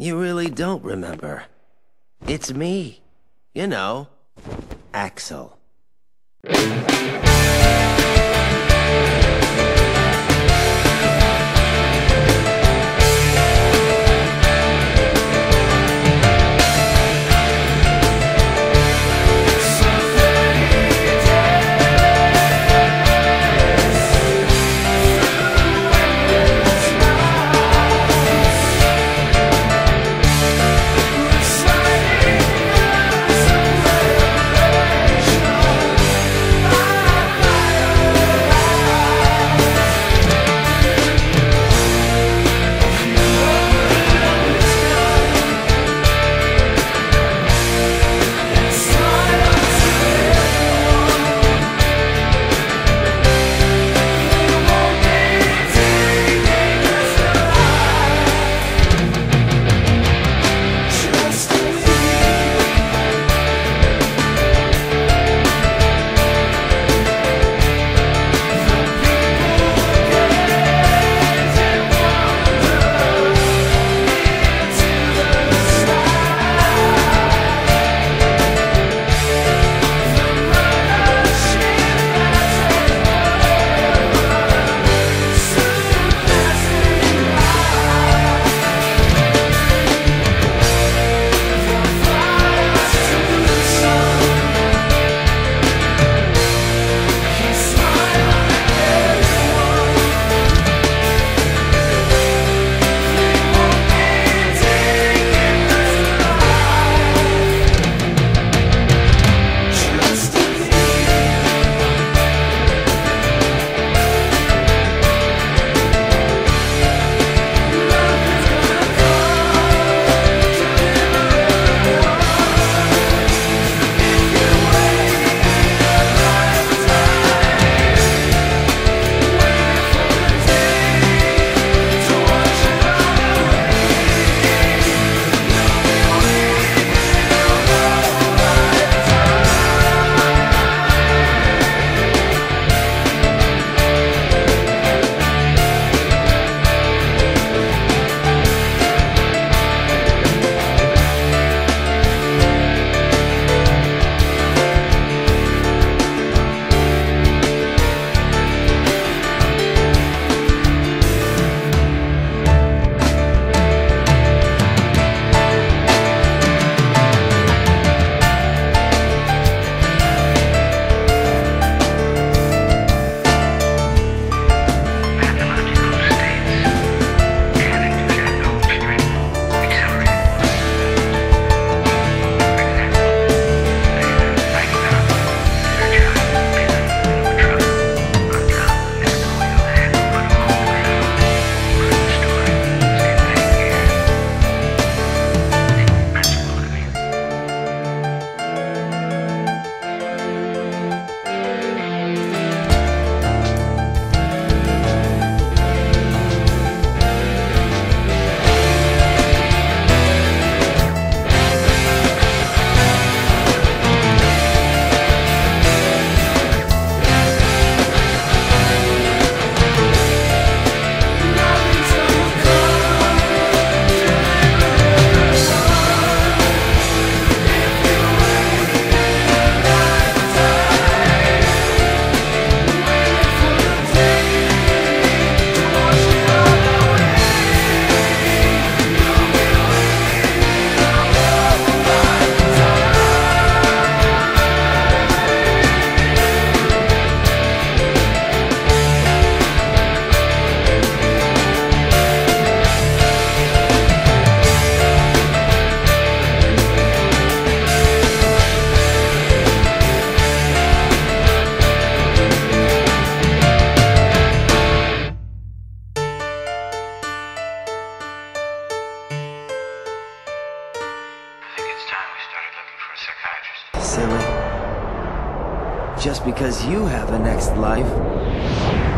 You really don't remember. It's me. You know, Axel. Just because you have a next life